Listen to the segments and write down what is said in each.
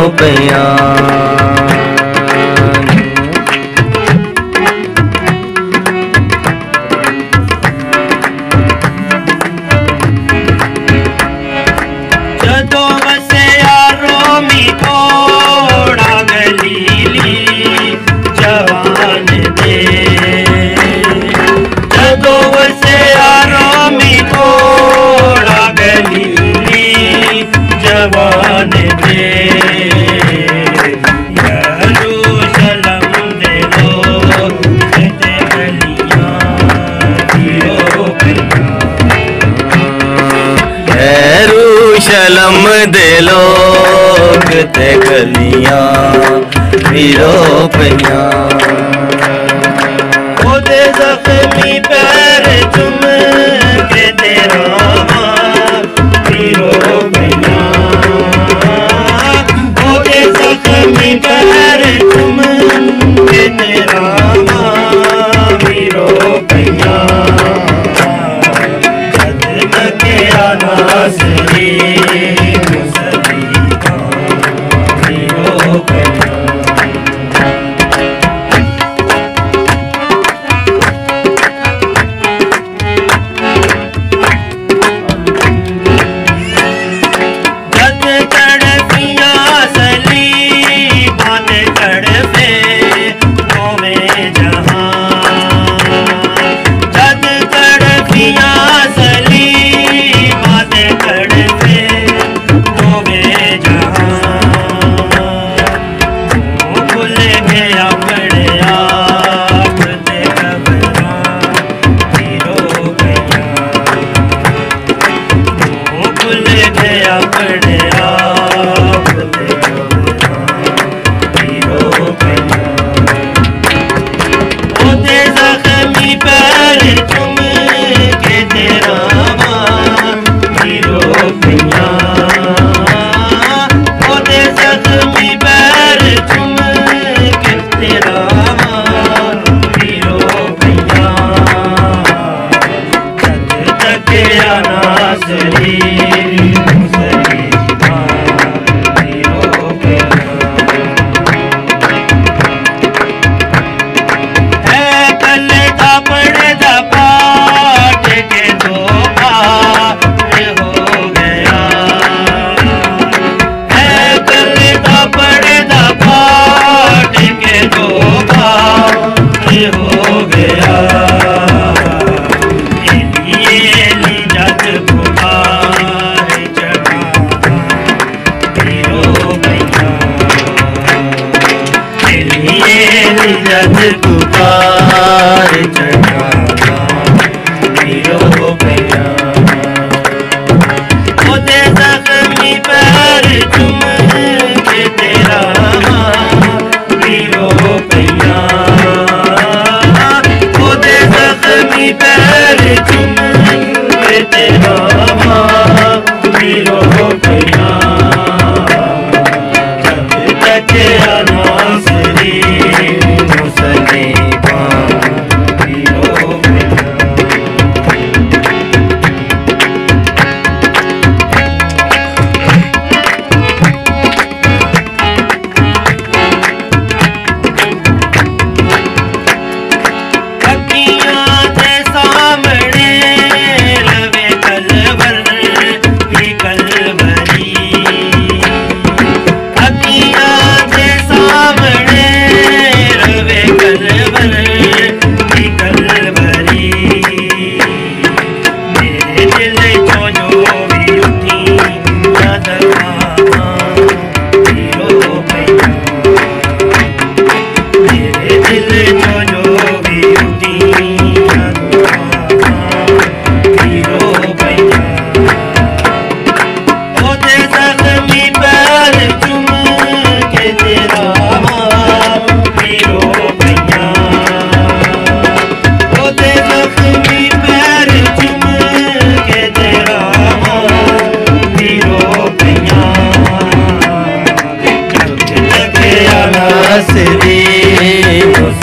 多悲啊！दे लोग ते गलियाँ मीरो पिया जख्मी पैर चुमे के अनासरी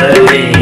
Hare